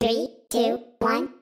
Three, two, one.